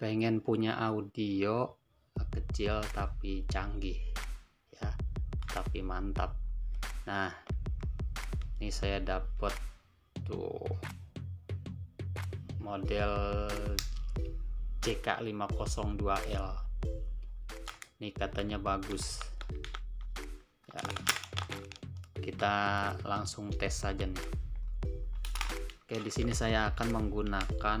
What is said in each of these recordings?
pengen punya audio kecil tapi canggih ya tapi mantap. Nah ini saya dapat tuh model CK502L ini katanya bagus. Ya, kita langsung tes saja nih. Oke di sini saya akan menggunakan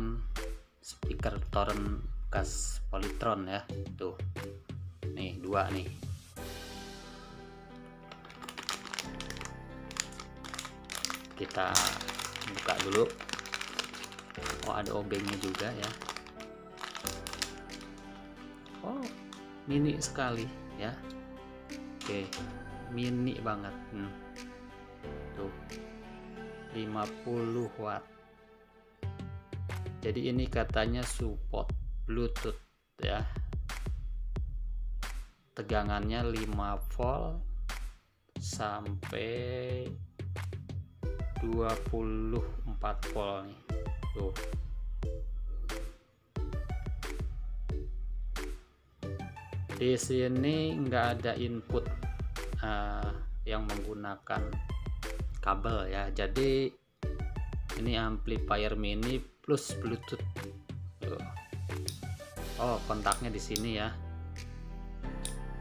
speaker torrent bekas polytron ya. Tuh. Nih dua nih. Kita buka dulu. Oh ada obengnya juga ya. Oh mini sekali ya. Oke mini banget. Hmm. tuh. 50 watt jadi ini katanya support bluetooth ya. Tegangannya 5 volt sampai 24 volt nih. Tuh. Di sini enggak ada input uh, yang menggunakan kabel ya. Jadi ini amplifier mini plus bluetooth. Oh kontaknya di sini ya.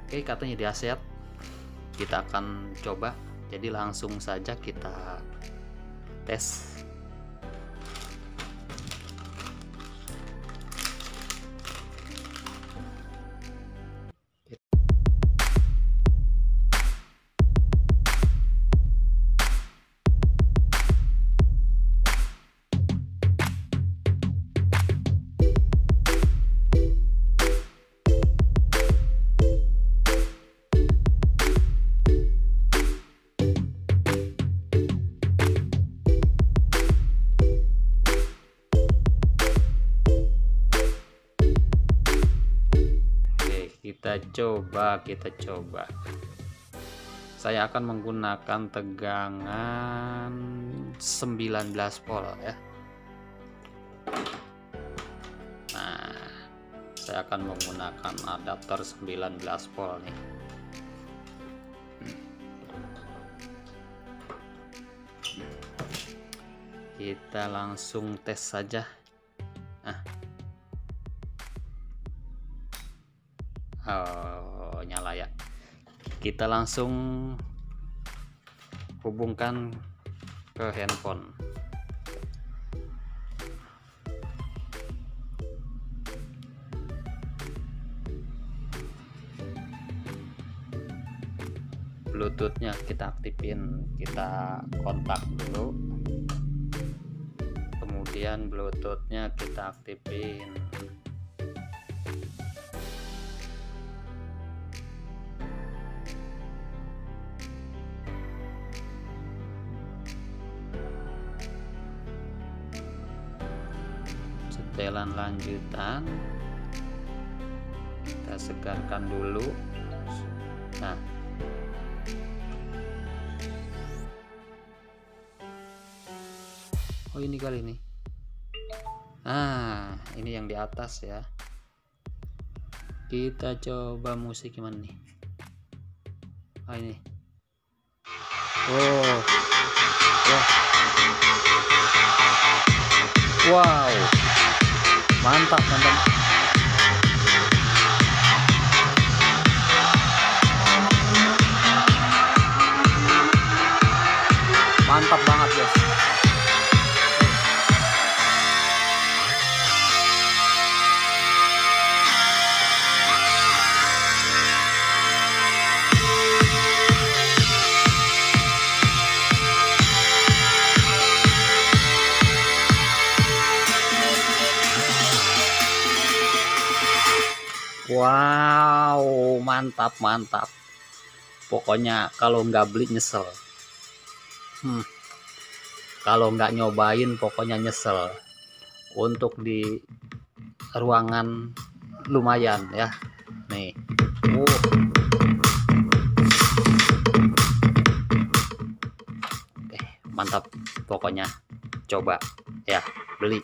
Oke katanya di aset kita akan coba. Jadi langsung saja kita tes kita coba kita coba. Saya akan menggunakan tegangan 19 volt ya. Nah saya akan menggunakan adapter 19 volt nih. Kita langsung tes saja kita langsung hubungkan ke handphone. Bluetoothnya kita aktifin kita kontak dulu. Kemudian bluetoothnya kita aktifin setelan lanjutan. Kita segarkan dulu. Nah. Oh ini kali ini. Ah ini yang di atas ya. Kita coba musik gimana nih? Ah ini. Oh. Wah. Wow mantap mantap Wow, mantap mantap. Pokoknya kalau nggak beli nyesel. Hmm. Kalau nggak nyobain pokoknya nyesel. Untuk di ruangan lumayan ya. Nih. Uh. Eh, mantap pokoknya. Coba ya, beli.